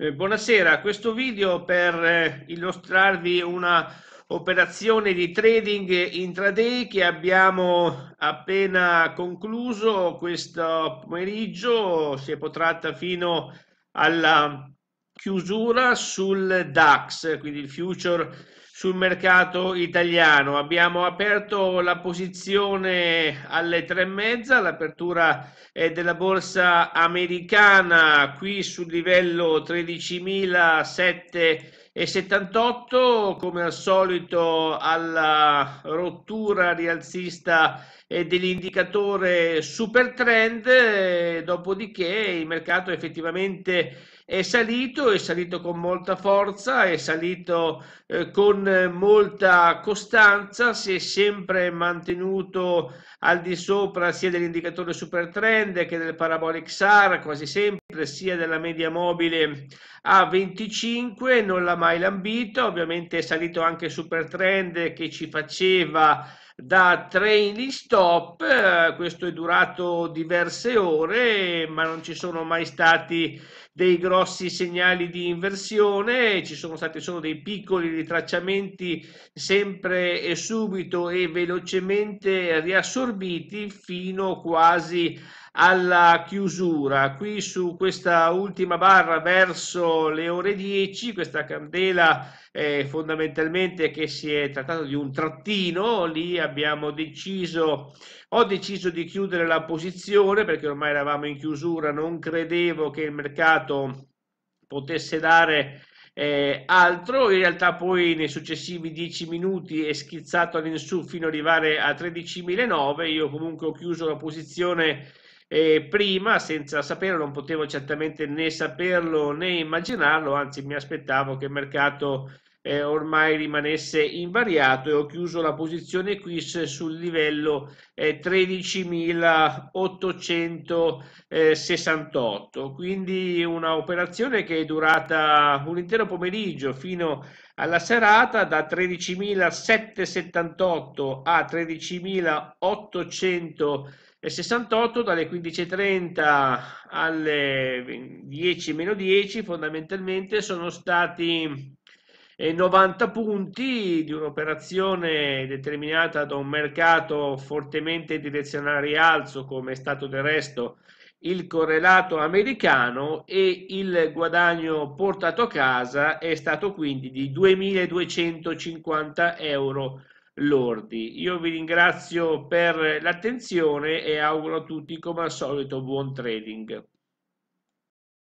Eh, buonasera, questo video per eh, illustrarvi una operazione di trading intraday che abbiamo appena concluso questo pomeriggio, si è protratta fino alla chiusura sul DAX, quindi il future sul mercato italiano. Abbiamo aperto la posizione alle tre e mezza, l'apertura è della borsa americana qui sul livello 13.778 come al solito alla rottura rialzista dell'indicatore super trend dopodiché il mercato effettivamente è salito, è salito con molta forza, è salito eh, con molta costanza, si è sempre mantenuto al di sopra sia dell'indicatore super trend che del parabolic SAR, quasi sempre, sia della media mobile a 25, non l'ha mai lambito, ovviamente è salito anche il super trend che ci faceva da trailing stop, eh, questo è durato diverse ore, ma non ci sono mai stati dei grossi segnali di inversione, ci sono stati solo dei piccoli ritracciamenti sempre e subito e velocemente riassorbiti fino quasi alla chiusura. Qui su questa ultima barra verso le ore 10, questa candela eh, fondamentalmente che si è trattato di un trattino, lì abbiamo deciso, ho deciso di chiudere la posizione perché ormai eravamo in chiusura, non credevo che il mercato potesse dare eh, altro, in realtà poi nei successivi 10 minuti è schizzato all'insù fino ad arrivare a 13.009, io comunque ho chiuso la posizione eh, prima senza saperlo, non potevo certamente né saperlo né immaginarlo, anzi mi aspettavo che il mercato eh, ormai rimanesse invariato e ho chiuso la posizione qui sul livello eh, 13.868 quindi una operazione che è durata un intero pomeriggio fino alla serata da 13.778 a 13.868 dalle 15.30 alle 10 meno 10 fondamentalmente sono stati 90 punti di un'operazione determinata da un mercato fortemente direzionale rialzo come è stato del resto il correlato americano e il guadagno portato a casa è stato quindi di 2250 euro lordi. Io vi ringrazio per l'attenzione e auguro a tutti come al solito buon trading.